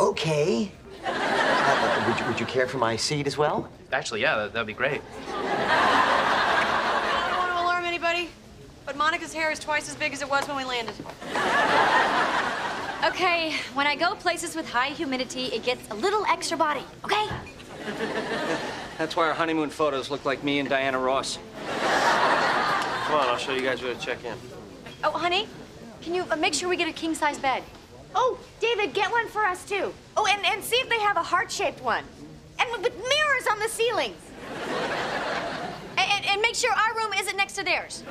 Okay. Uh, would, you, would you care for my seat as well? Actually, yeah, that, that'd be great. I don't want to alarm anybody, but Monica's hair is twice as big as it was when we landed. Okay, when I go places with high humidity, it gets a little extra body, okay? That's why our honeymoon photos look like me and Diana Ross. Come on, I'll show you guys where to check in. Oh, honey, can you uh, make sure we get a king-size bed? Oh, David, get one for us too. Oh, and, and see if they have a heart-shaped one. And with mirrors on the ceilings. And, and, and make sure our room isn't next to theirs.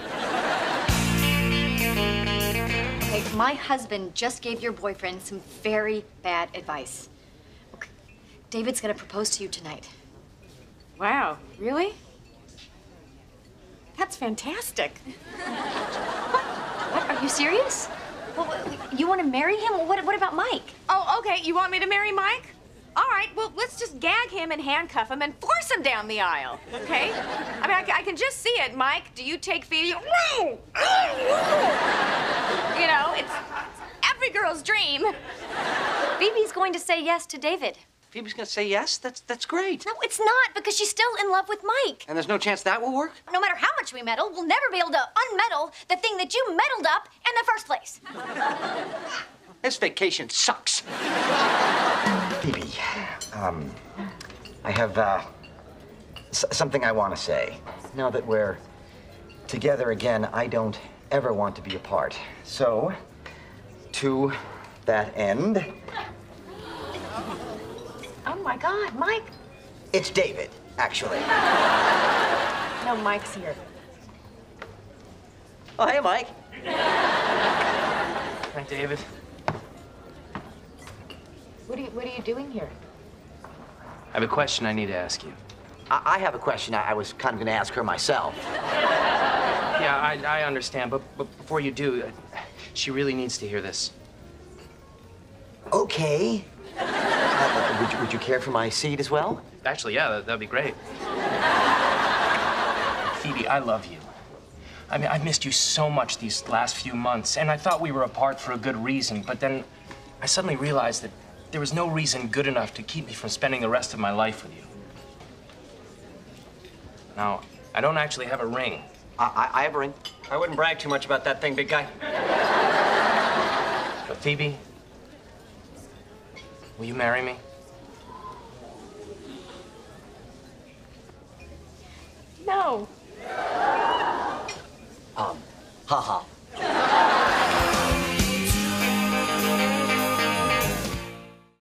Okay, my husband just gave your boyfriend some very bad advice. Okay, David's gonna propose to you tonight. Wow, really? That's fantastic. What? Are you serious? Well, you want to marry him? What, what about Mike? Oh, okay. You want me to marry Mike? All right, well, let's just gag him and handcuff him and force him down the aisle, okay? I mean, I, I can just see it. Mike, do you take Phoebe? You know, it's every girl's dream. Phoebe's going to say yes to David. Phoebe's gonna say yes? That's, that's great. No, it's not, because she's still in love with Mike. And there's no chance that will work? No matter how much we meddle, we'll never be able to unmeddle the thing that you meddled up in the first place. This vacation sucks. Phoebe, um, I have uh, s- something I want to say. Now that we're together again, I don't ever want to be apart. So, to that end, Oh my God, Mike. it's David, actually. No, Mike's here. Oh, hey, Mike. Hi, David. What are you, what are you doing here? I have a question I need to ask you. I, I have a question I, I was kind of going to ask her myself. Yeah, I, I understand, but, but before you do, uh, she really needs to hear this. Okay. Would, you, would you care for my seat as well? Actually, yeah, that, that'd be great. Phoebe, I love you. I mean, I've missed you so much these last few months, and I thought we were apart for a good reason, but then I suddenly realized that there was no reason good enough to keep me from spending the rest of my life with you. Now, I don't actually have a ring. I, I, I have a ring. I wouldn't brag too much about that thing, big guy. But Phoebe, will you marry me? No. Um, haha.